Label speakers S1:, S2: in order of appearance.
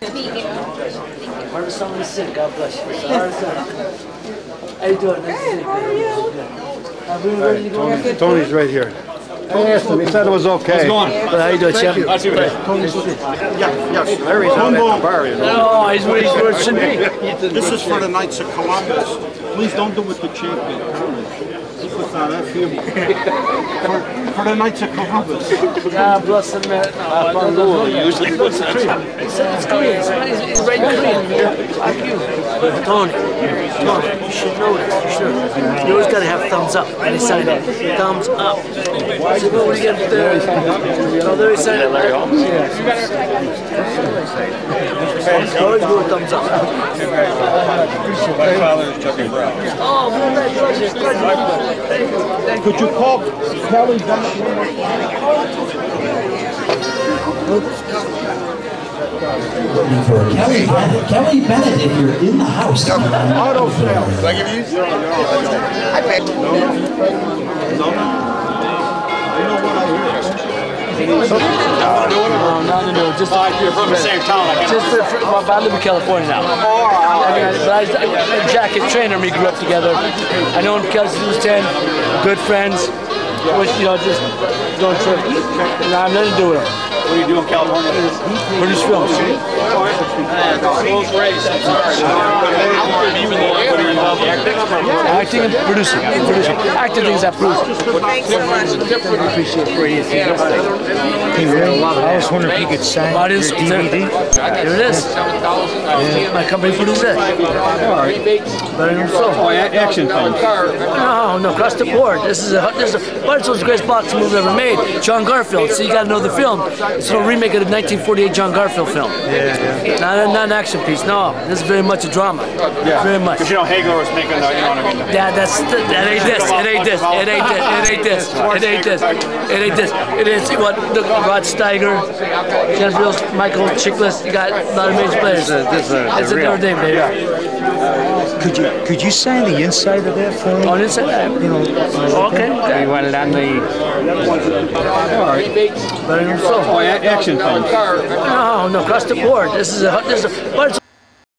S1: Heart of someone sick. God bless you. It's the heart of someone. How you doing? Nice to see you. How are you? Are we ready to go?
S2: Tony's right here. I asked him, he said it was okay.
S1: But how you doing, Chip?
S2: Yes, Larry's out at the bar, you know.
S1: Oh, he's where he's where should be.
S3: This is for the Knights of Columbus. Please don't do it to champion. Put that up here. For, for the Knights of Columbus.
S1: God bless him, no.
S3: usually puts
S1: It's Korean. It's, it's Korean. It's, it's, it's right in Like you. Tony, Tony, you should know this. You should. You always got to have thumbs up. And he signed it. Thumbs up. So what do you get there? Uh, oh, there he signed it. Larry Holmes? Always go with thumbs up.
S3: My father is Chucky Brown.
S1: Oh, man, that pleasure. Pleasure. Thank you. Thank you.
S3: Could you call Kelly Bennett?
S4: for Kelly Bennett. Kelly Bennett, if you're in the house.
S3: Auto sales.
S5: I give you? I picked.
S1: No, nothing new. Just you're from the same town. Just for, for, well, I live in California now. Oh, I mean, but I, I, Jack is trainer. We grew up together. I know him because he was ten. Good friends. Was you know just going trip. And I have nothing to do with him.
S6: What do you do in California?
S1: Produce films.
S6: Rolls Royce.
S1: Acting and producing. producing. Acting things I produce.
S5: Thanks so much.
S1: Appreciate it.
S2: I was wondering if you could sign your
S1: Audience, there,
S2: DVD.
S1: there it is. My company produced it. Body and Soul.
S3: Oh, action films.
S1: No, no, across the board. This is a this is a, but it's the greatest box movie ever made. John Garfield. So you got to know the film. It's a remake of the 1948 John Garfield film. Yeah, yeah. Not, a, not an action piece. No, this is very much a drama. Yeah. Very much.
S6: Because You know, Hagler was making, uh, you know what I mean?
S1: Yeah, that's that ain't this. It ain't this. It ain't this. It ain't this. It ain't this. It ain't this. It is what the Rod Steiger, Jennifer Lewis, Michael Chiklis. You got a lot of major players.
S2: this is a-
S1: It's a
S2: real.
S1: different thing, baby.
S2: Could you could you sign the inside of that for me?
S1: On inside, you know. Oh, okay. okay.
S2: You want it on the
S1: Body and Soul.
S3: Oh, action films.
S1: No, no, across the board. This is a this is a, but it's